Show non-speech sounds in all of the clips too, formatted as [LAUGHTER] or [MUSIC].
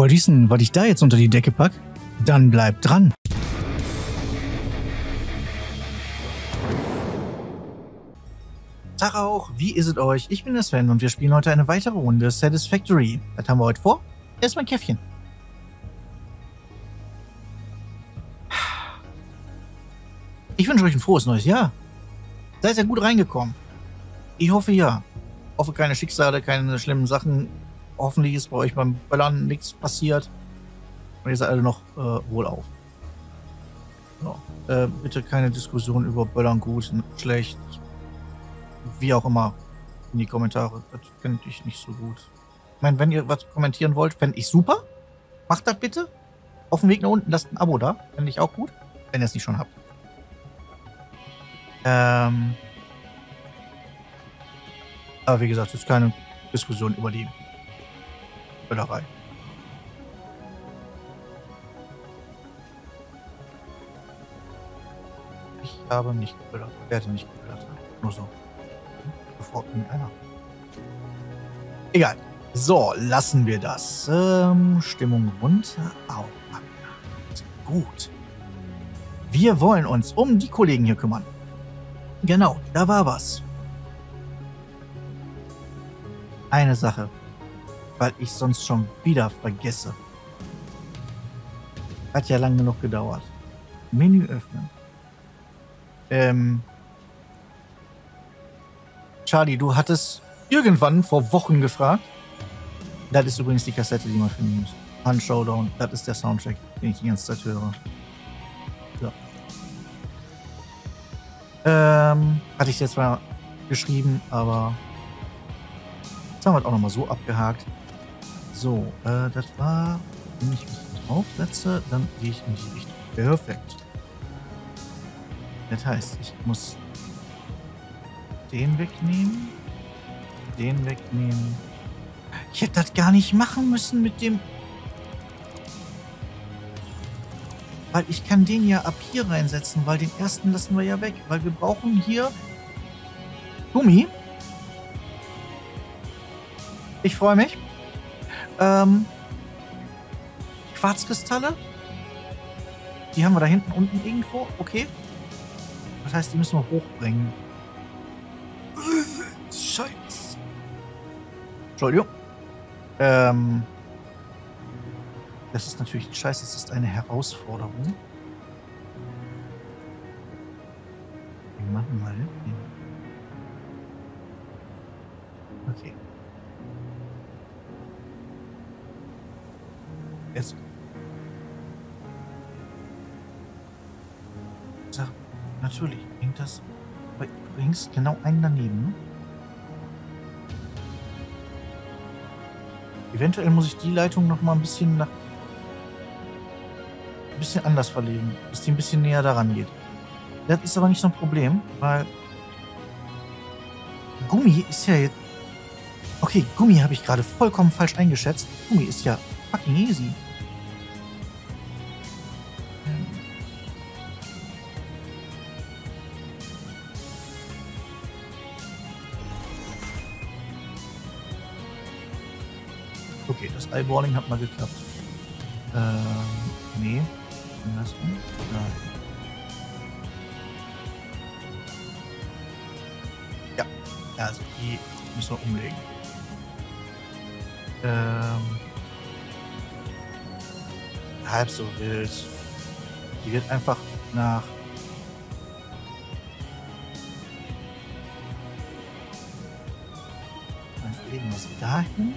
wollt wissen, was ich da jetzt unter die Decke pack? Dann bleibt dran. Tag auch, wie ist es euch? Ich bin der Sven und wir spielen heute eine weitere Runde Satisfactory. Was haben wir heute vor? Erstmal ein Käffchen. Ich wünsche euch ein frohes neues Jahr. Seid ihr gut reingekommen? Ich hoffe ja. Hoffe keine Schicksale, keine schlimmen Sachen. Hoffentlich ist bei euch beim Böllern nichts passiert. Und ihr seid alle noch äh, wohlauf. Ja. Äh, bitte keine Diskussion über Böllern gut, schlecht, wie auch immer in die Kommentare. Das finde ich nicht so gut. Ich meine, wenn ihr was kommentieren wollt, fände ich super. Macht das bitte. Auf dem Weg nach unten lasst ein Abo da. Fände ich auch gut. Wenn ihr es nicht schon habt. Ähm. Aber wie gesagt, es ist keine Diskussion über die Böllerei. Ich habe nicht geböllert. Werde nicht geböllert. Nur so. Bevor irgendeiner. Egal. So, lassen wir das. Ähm, Stimmung runter. Au. Gut. Wir wollen uns um die Kollegen hier kümmern. Genau, da war was. Eine Sache, weil ich sonst schon wieder vergesse. Hat ja lange genug gedauert. Menü öffnen. Ähm. Charlie, du hattest irgendwann vor Wochen gefragt. Das ist übrigens die Kassette, die man finden muss. Hun Showdown, das ist der Soundtrack, den ich die ganze Zeit höre. Ähm, hatte ich jetzt mal geschrieben, aber jetzt haben wir auch nochmal so abgehakt. So, äh, das war, wenn ich mich draufsetze, dann gehe ich in die Richtung. Perfekt. Das heißt, ich muss den wegnehmen, den wegnehmen. Ich hätte das gar nicht machen müssen mit dem Weil ich kann den ja ab hier reinsetzen, weil den ersten lassen wir ja weg. Weil wir brauchen hier Gummi. Ich freue mich. Ähm, Quarzkristalle. Die haben wir da hinten unten irgendwo. Okay. Das heißt, die müssen wir hochbringen. Scheiße. Entschuldigung. Ähm, das ist natürlich scheiße, es ist eine Herausforderung. Wir machen mal natürlich, bringt das. Bringst genau einen daneben, ne? Eventuell muss ich die Leitung noch mal ein bisschen nach bisschen anders verlegen, dass die ein bisschen näher daran geht. Das ist aber nicht so ein Problem, weil Gummi ist ja jetzt... Okay, Gummi habe ich gerade vollkommen falsch eingeschätzt. Gummi ist ja fucking easy. Eyeballing hat mal geklappt. Ähm, nee. Andersrum? Nein. Ja, also die müssen wir umlegen. Ähm, halb so wild. Die wird einfach nach dahin.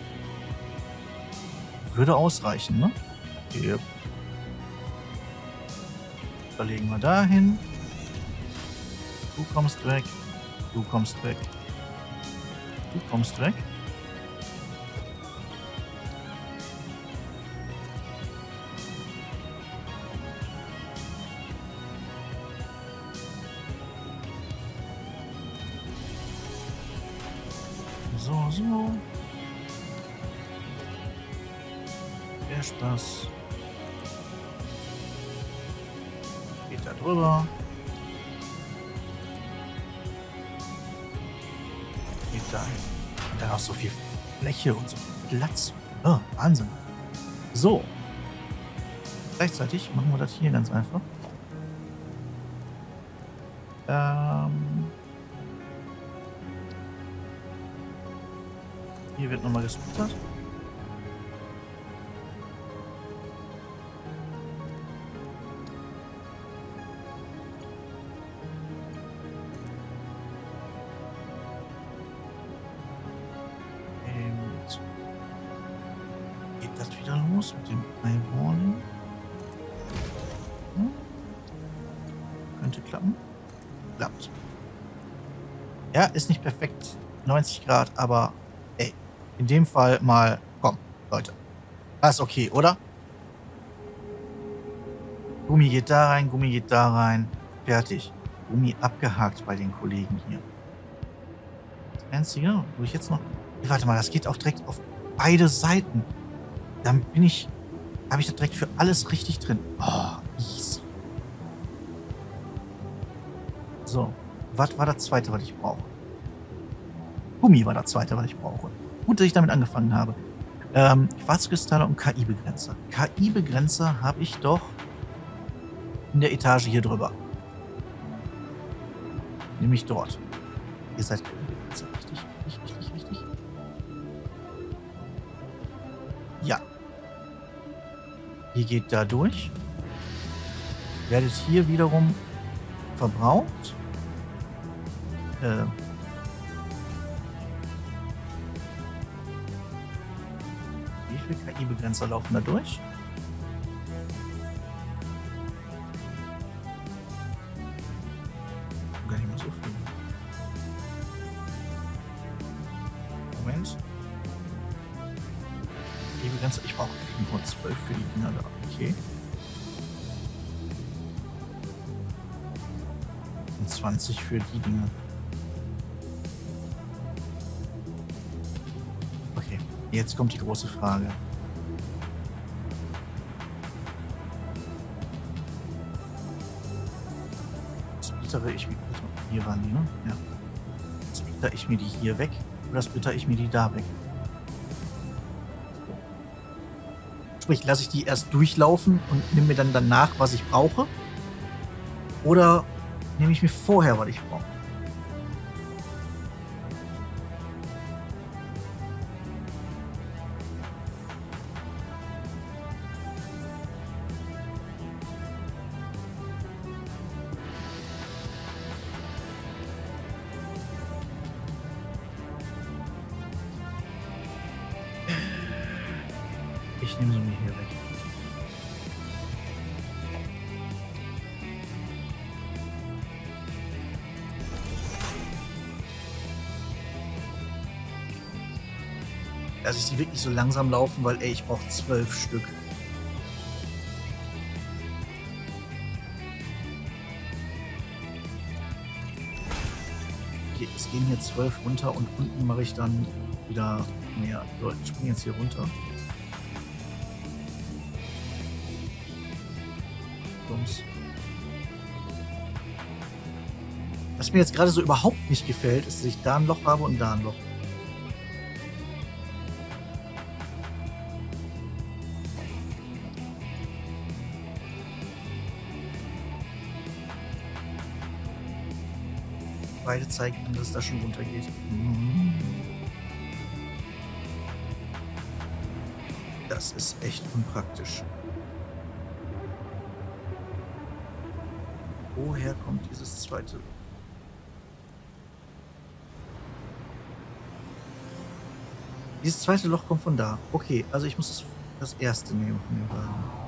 Würde ausreichen, ne? Yep verlegen wir dahin. Du kommst weg. Du kommst weg. Du kommst weg. So, so. Fläche und so Platz. Oh, Wahnsinn. So. Gleichzeitig machen wir das hier ganz einfach. Klappen. Klappt. Ja, ist nicht perfekt. 90 Grad, aber ey, in dem Fall mal, komm, Leute. Das ist okay, oder? Gummi geht da rein, Gummi geht da rein. Fertig. Gummi abgehakt bei den Kollegen hier. Das Einzige, wo ich jetzt noch... Warte mal, das geht auch direkt auf beide Seiten. Dann bin ich, habe ich das direkt für alles richtig drin. Oh, easy. So, was war das zweite, was ich brauche? Gummi war das zweite, was ich brauche. Gut, dass ich damit angefangen habe. Ähm, Quarzkristalle und KI-Begrenzer. KI-Begrenzer habe ich doch in der Etage hier drüber. Nämlich dort. Ihr seid KI-Begrenzer, richtig, richtig, richtig, richtig. Ja. Ihr geht da durch. Werdet hier wiederum verbraucht. Äh, wie viele KI-Begrenzer laufen da durch? Gar nicht mehr so viel. Moment. KI-Begrenzer, ich brauche nur 12 für die Dinger da. Okay. Und 20 für die Dinge. Jetzt kommt die große Frage. Splittere ich mir... Hier waren ne? Ja. Splitter ich mir die hier weg oder splitter ich mir die da weg? Sprich, lasse ich die erst durchlaufen und nehme mir dann danach, was ich brauche? Oder nehme ich mir vorher, was ich brauche? Ich nehme sie mir hier weg. Lass ich sie wirklich so langsam laufen, weil ey, ich brauche zwölf Stück. Okay, es gehen hier zwölf runter und unten mache ich dann wieder mehr. So, ich springe jetzt hier runter. Mir jetzt gerade so überhaupt nicht gefällt, ist, dass ich da ein Loch habe und da ein Loch. Beide zeigen, dass es da schon runtergeht. Das ist echt unpraktisch. Woher kommt dieses zweite? Dieses zweite Loch kommt von da. Okay, also ich muss das, das erste nehmen von den beiden.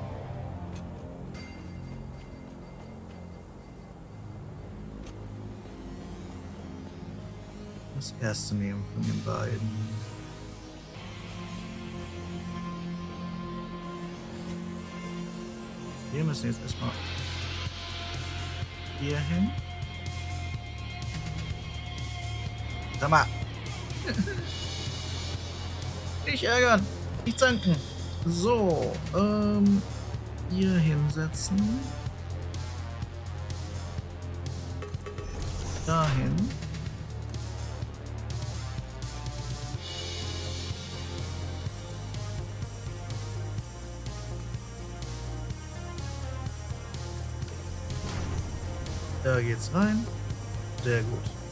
Das erste nehmen von den beiden. Wir müssen jetzt erstmal hier hin. Sag mal. [LAUGHS] Nicht ärgern. Nicht zanken. So, ähm, hier hinsetzen. Dahin. Da geht's rein. Sehr gut.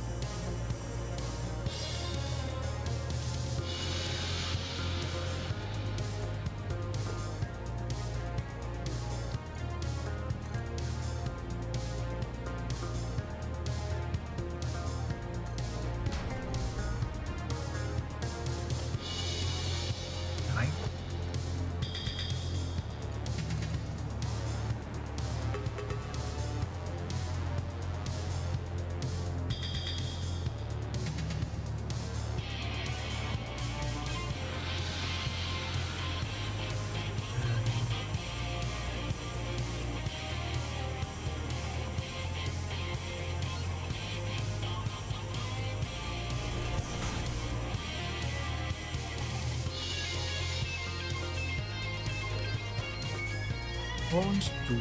Und du.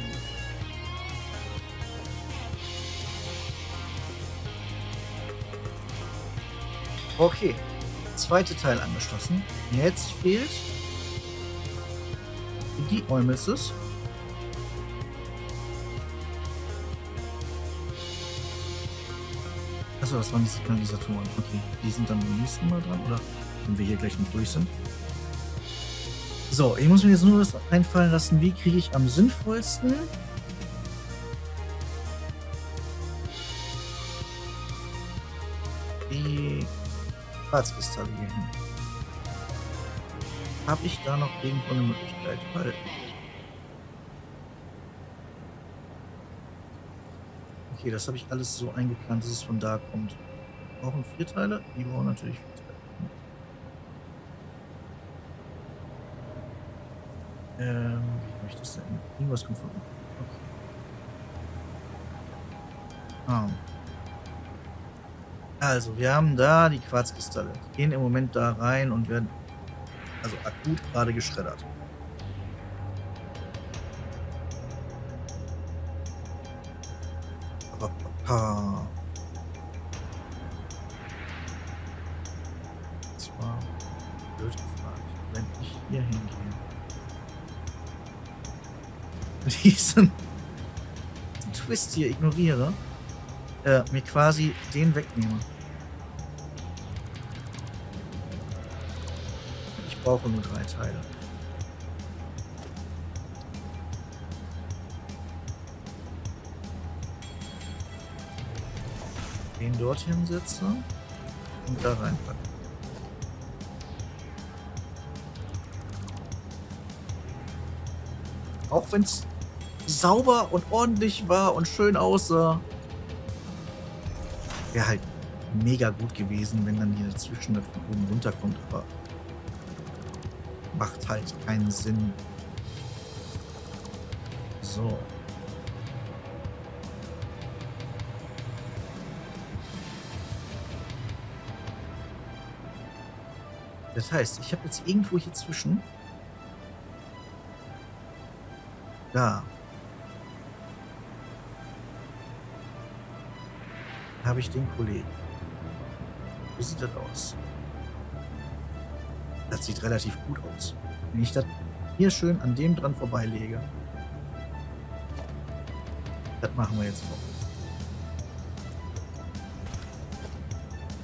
Okay. Zweite Teil angeschlossen. Jetzt fehlt die Eumesses. Achso, das waren die Kanalisatoren. Okay. Die sind dann beim nächsten Mal dran, oder? Wenn wir hier gleich mit durch sind. So, ich muss mir jetzt nur das einfallen lassen, wie kriege ich am sinnvollsten die Quarzkristalle hier hin. Habe ich da noch irgendwo eine Möglichkeit? Weil okay, das habe ich alles so eingeplant, dass es von da kommt. Wir brauchen vier Teile? Die brauchen natürlich vier Ähm, wie habe ich das denn? Irgendwas kommt von. Okay. Ah. Also, wir haben da die Quarzkristalle. Die gehen im Moment da rein und werden also akut gerade geschreddert. Aber Diesen Twist hier ignoriere, äh, mir quasi den wegnehme. Ich brauche nur drei Teile. Den dorthin setze und da reinpacken. Auch wenn es sauber und ordentlich war und schön aussah. Wäre halt mega gut gewesen, wenn dann hier dazwischen von oben runterkommt, aber macht halt keinen Sinn. So. Das heißt, ich habe jetzt irgendwo hier zwischen. Da. Habe ich den Kollegen. Wie sieht das aus? Das sieht relativ gut aus. Wenn ich das hier schön an dem dran vorbeilege. Das machen wir jetzt noch.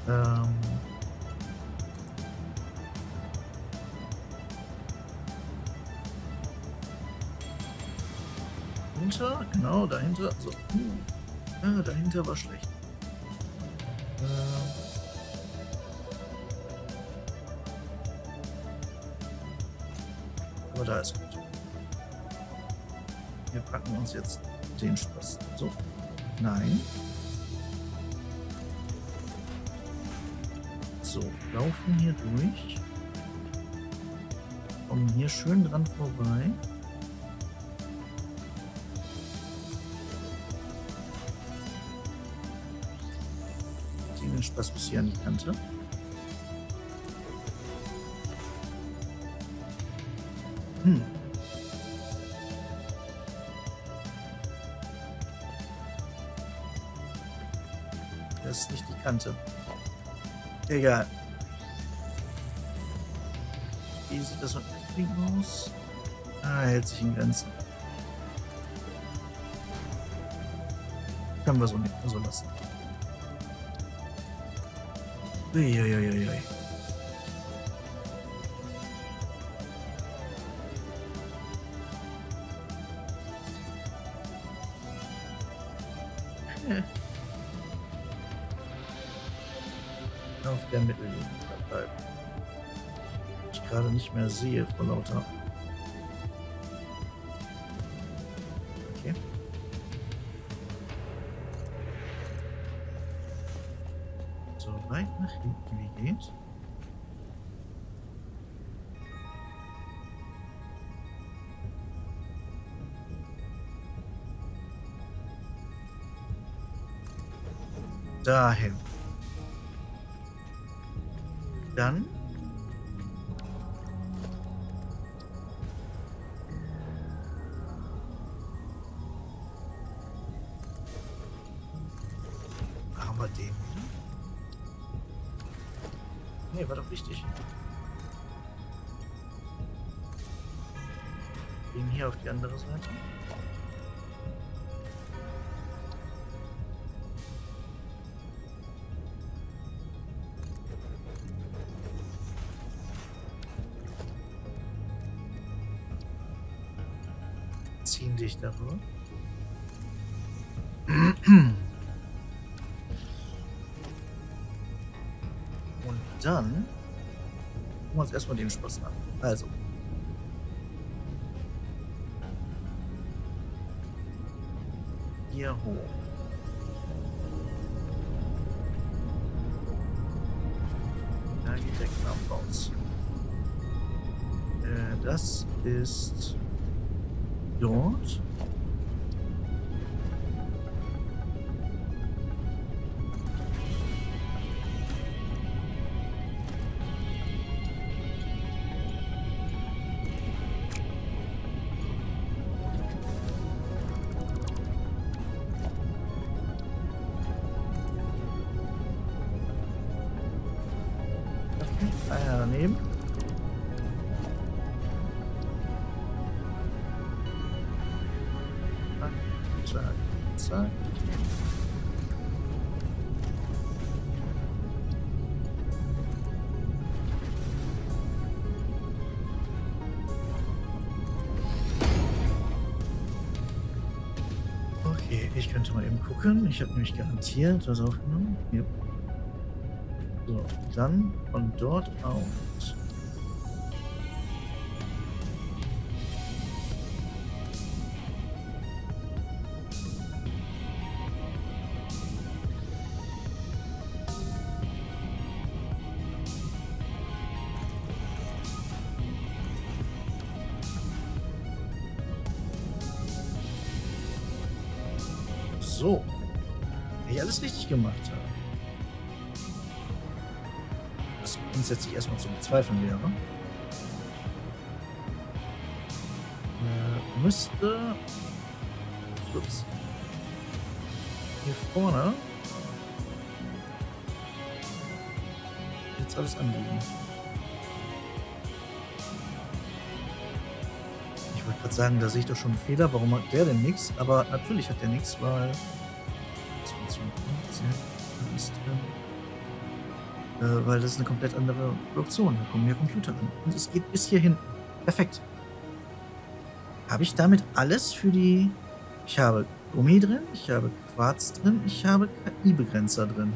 Ähm. Dahinter, genau, dahinter. So. Uh, ja, dahinter war schlecht. Packen uns jetzt den Spaß. So. Nein. So, laufen hier durch. Kommen hier schön dran vorbei. Ziehen den Spaß bis hier an die Kante. Hm. Kante. Egal. Wie sieht das mit Ding aus? Ah, hält sich in Grenzen. können wir so, nicht, so lassen. Uiuiuiui. Auf gerade nicht mehr sehe vor lauter geht. Dahin. Dann die andere Seite. Ziehen dich darüber. dann gucken wir uns erstmal den Spaß an. Also. Hier hoch. Da geht der Knopf raus. Äh, das ist dort. Ich könnte mal eben gucken. Ich habe nämlich garantiert was aufgenommen. Yep. So, dann von dort aus. Bezweifeln wäre. Äh, müsste. Ups. Hier vorne. Jetzt alles anliegen. Ich wollte gerade sagen, da sehe ich doch schon einen Fehler. Warum hat der denn nichts? Aber natürlich hat der nichts, weil. Das funktioniert nicht. Ist drin. Äh, weil das ist eine komplett andere Produktion. Da kommen mehr Computer an. Und es geht bis hier hinten. Perfekt. Habe ich damit alles für die... Ich habe Gummi drin, ich habe Quarz drin, ich habe KI-Begrenzer drin.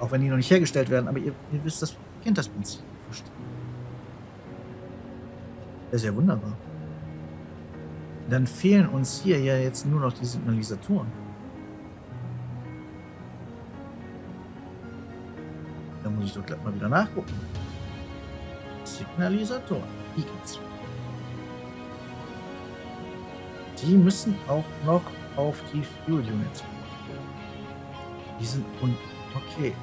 Auch wenn die noch nicht hergestellt werden, aber ihr, ihr wisst das, kennt das Prinzip. Das ist ja wunderbar. Dann fehlen uns hier ja jetzt nur noch die Signalisatoren. Muss ich doch gleich mal wieder nachgucken. Signalisator. Die gibt's. Die müssen auch noch auf die Fuel Units. Die sind unten. Okay.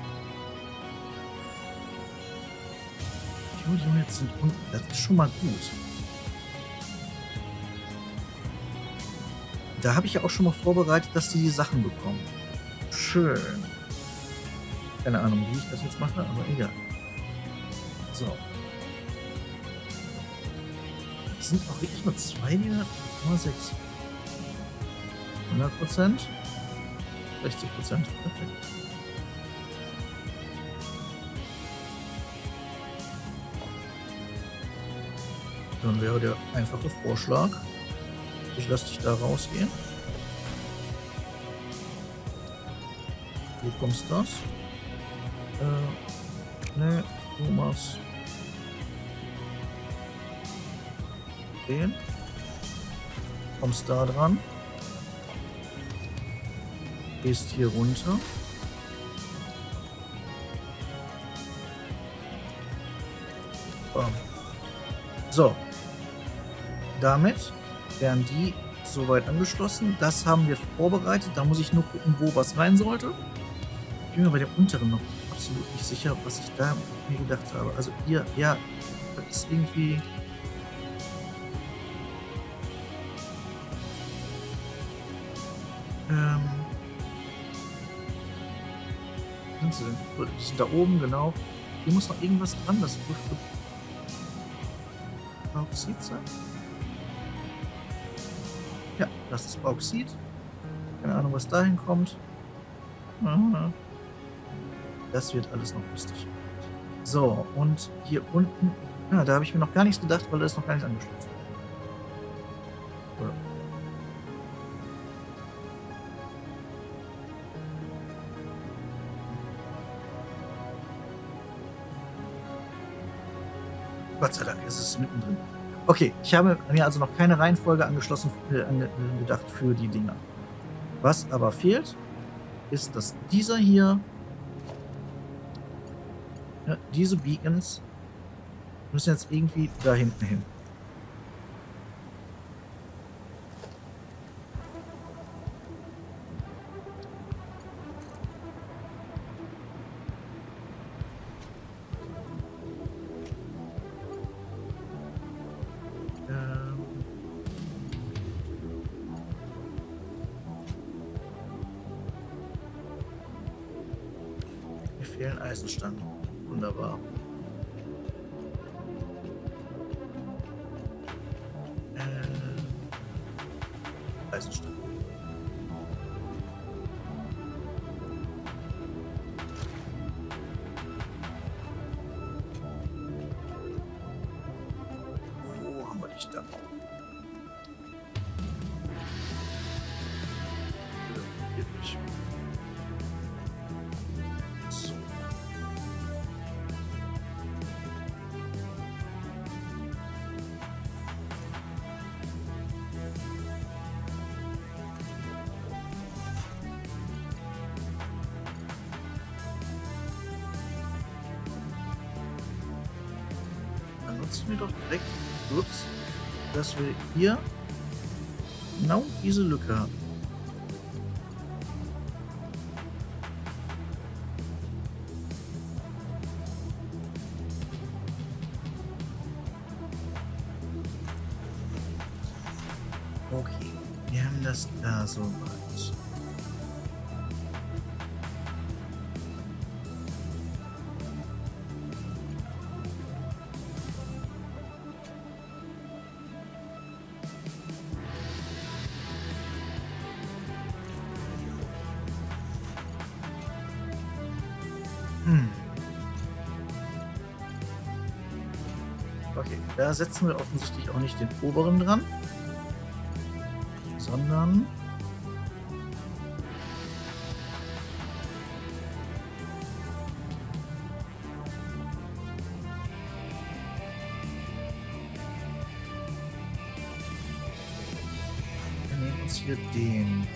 Fuel Units sind unten. Das ist schon mal gut. Da habe ich ja auch schon mal vorbereitet, dass die die Sachen bekommen. Schön. Keine Ahnung, wie ich das jetzt mache, aber egal. So. Es sind auch wirklich nur zwei, die da. Nummer sechs. 100 Prozent. 60 Prozent. Perfekt. Dann wäre der einfache Vorschlag. Ich lasse dich da rausgehen. Du kommst das. Äh, ne, machst den. Kommst da dran. Gehst hier runter. So. Damit wären die soweit angeschlossen. Das haben wir vorbereitet. Da muss ich nur gucken, wo was rein sollte. Ich bin mir bei dem unteren noch absolut nicht sicher, was ich da mir gedacht habe. Also hier, ja, das ist irgendwie... Ähm... Sind sie denn? Die sind da oben, genau. Hier muss noch irgendwas dran, das dürfte Bauxit sein. Ja, das ist Bauxit. Keine Ahnung, was dahin kommt. Das wird alles noch lustig. So, und hier unten. Ja, da habe ich mir noch gar nichts gedacht, weil das noch gar nicht angeschlossen. Oder? Gott sei Dank ist es mittendrin. Okay, ich habe mir also noch keine Reihenfolge angeschlossen äh, gedacht für die Dinger. Was aber fehlt, ist, dass dieser hier, diese Beacons müssen jetzt irgendwie da hinten hin. fehlen Eisenstangen. Wunderbar. Nutzen wir doch direkt, ups, dass wir hier genau diese Lücke haben. Okay, wir haben das da so da setzen wir offensichtlich auch nicht den oberen dran sondern wir nehmen uns hier den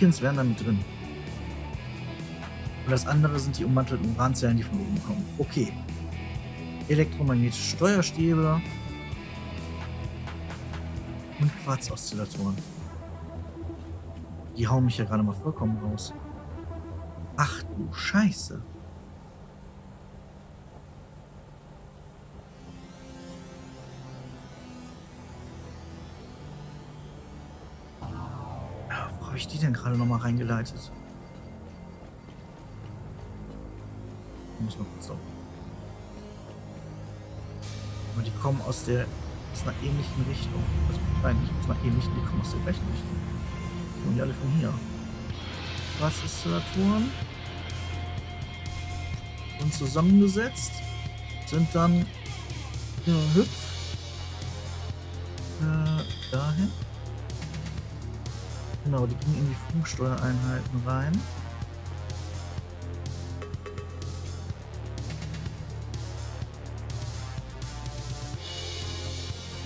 Beacons wären damit drin. Und das andere sind die ummantelten Uranzellen, die von oben kommen. Okay. Elektromagnetische Steuerstäbe. Und Quarzoszillatoren. Die hauen mich ja gerade mal vollkommen raus. Ach du Scheiße. Ich die denn gerade nochmal reingeleitet? Ich muss mal kurz saugen. Aber die kommen aus der aus einer ähnlichen Richtung. Also nein, aus einer ähnlichen, die kommen aus der gleichen Richtung. Die kommen die alle von hier. Was ist Saturn? Sind zusammengesetzt. Sind dann ja, hüpf. Äh, dahin. Genau, die gingen in die Funksteuereinheiten rein.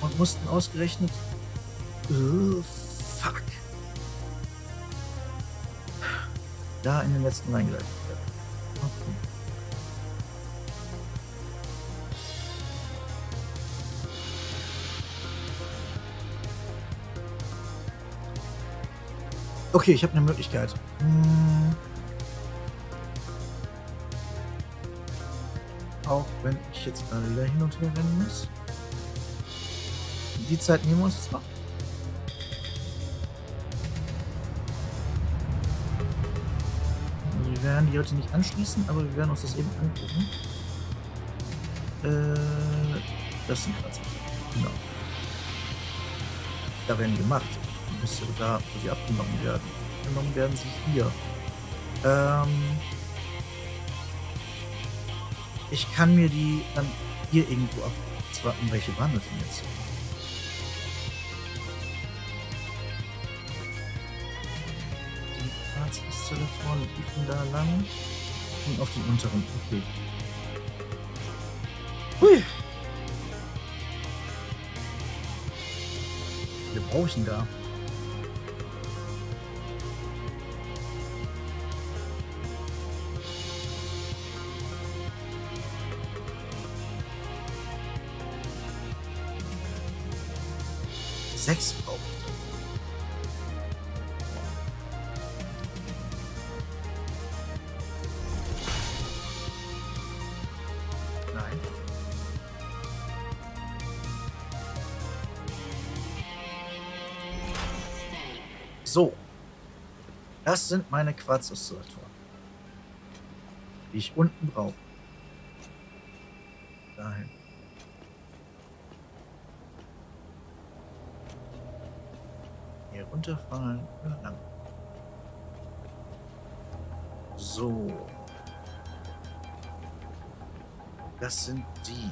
Und mussten ausgerechnet. Uh, fuck. Da in den letzten reingeleitet Okay, ich habe eine Möglichkeit. Hm. Auch wenn ich jetzt gerade wieder hin und her rennen muss. Die Zeit nehmen wir uns jetzt. Also wir werden die heute nicht anschließen, aber wir werden uns das eben angucken. Äh, das sind Platz. Genau. Da werden gemacht müsste da, wo sie abgenommen werden. Abgenommen werden sie hier. Ähm ich kann mir die dann hier irgendwo abzwacken. Welche waren das denn jetzt? Die Arztinstallatoren liefen da lang. Und auf den unteren. Okay. Hui. Wie viele brauche ich denn da? Sechs braucht. Nein. So. Das sind meine Quarzoszillatoren. Die ich unten brauche. Dahin. Hier runterfallen oder lang. So. Das sind die.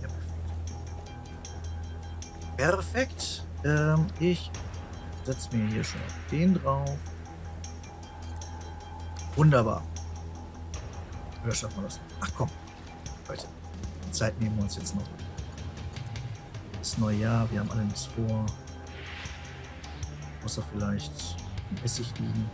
Perfekt. Perfekt. Ähm, ich setze mir hier schon den drauf. Wunderbar. Oder schaffen wir das? Ach komm. Leute, die Zeit nehmen wir uns jetzt noch. Das neue Jahr, wir haben alle nichts vor. Außer vielleicht ein Essig liegen.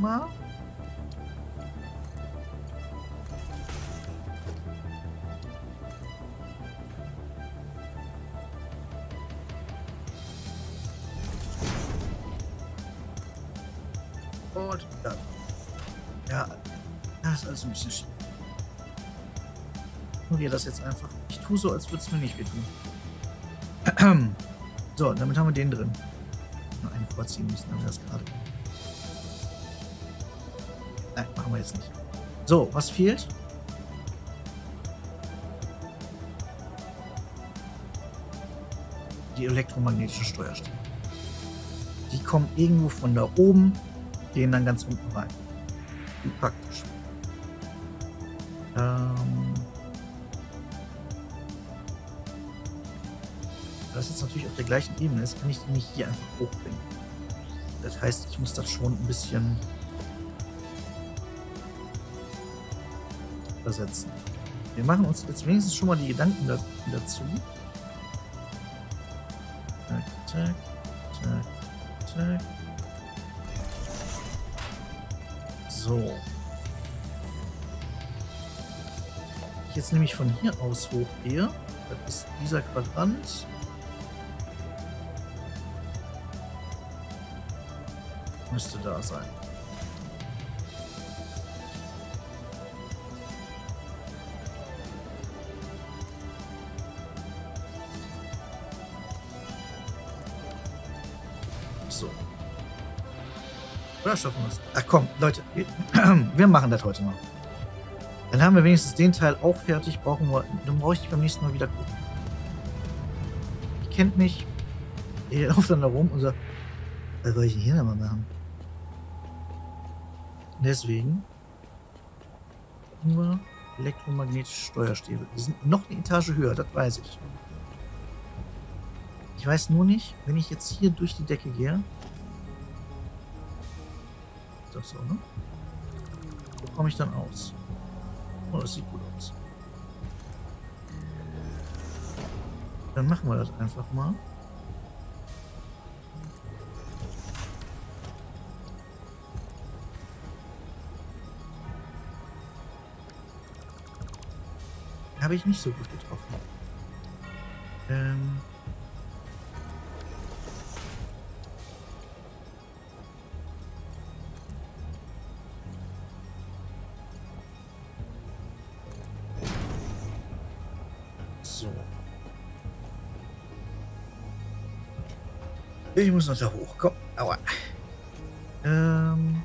nochmal. Und dann. Ja, das ist ein bisschen schwierig. probiere das jetzt einfach. Ich tue so, als würde es mir nicht wehtun. [CLEARS THROAT] so, damit haben wir den drin. Nur einen vorziehen müssen, haben wir das gerade. Machen wir jetzt nicht. So, was fehlt? Die elektromagnetischen Steuerstäbe. Die kommen irgendwo von da oben, gehen dann ganz unten rein. Wie praktisch. Ähm das jetzt natürlich auf der gleichen Ebene ist, kann ich die nicht hier einfach hochbringen. Das heißt, ich muss das schon ein bisschen versetzen. Wir machen uns jetzt wenigstens schon mal die Gedanken dazu. Tack, tack, tack, tack. So. Ich jetzt nämlich von hier aus hochgehe, das ist dieser Quadrant. Müsste da sein. Oder schaffen wir? Ach komm, Leute, [CLEARS THROAT] wir, machen das heute noch. Dann haben wir wenigstens den Teil auch fertig. Brauchen wir, dann brauche ich beim nächsten Mal wieder gucken. Ihr kennt mich. Ihr lauft dann da rum und sagt, was soll ich denn hier nochmal machen? Deswegen wir elektromagnetische Steuerstäbe. Die sind noch eine Etage höher, das weiß ich. Ich weiß nur nicht, wenn ich jetzt hier durch die Decke gehe, das so, ne? Komme ich dann aus? Oh, das sieht gut aus. Dann machen wir das einfach mal. Habe ich nicht so gut getroffen. Ähm... Ich muss noch da hoch. Komm. Aua. Ähm.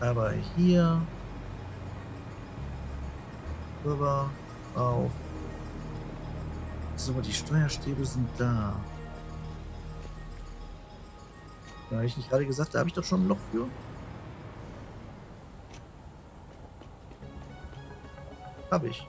Aber hier. Rüber. Auf. So, die Steuerstäbe sind da. Da habe ich nicht gerade gesagt, da habe ich doch schon ein Loch für. Habe ich.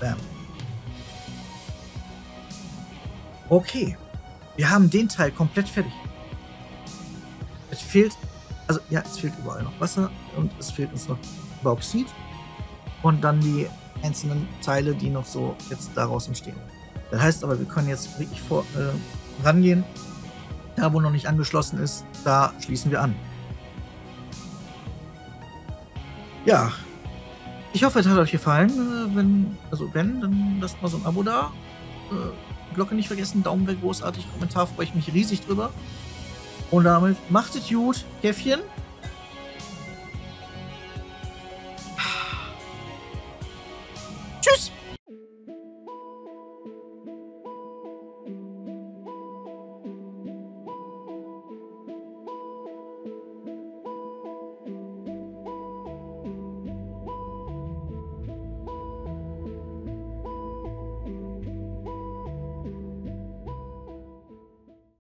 Bam. Okay. Wir haben den Teil komplett fertig. Es fehlt, also ja, es fehlt überall noch Wasser und es fehlt uns noch Bauxit und dann die einzelnen Teile, die noch so jetzt daraus entstehen. Das heißt aber, wir können jetzt wirklich vor, äh, rangehen. Da, wo noch nicht angeschlossen ist, da schließen wir an. Ja, ich hoffe, es hat euch gefallen. Äh, wenn, also wenn, dann lasst mal so ein Abo da. Äh, Glocke nicht vergessen, Daumen wäre großartig, Kommentar freue ich mich riesig drüber. Und damit macht es gut, Käffchen.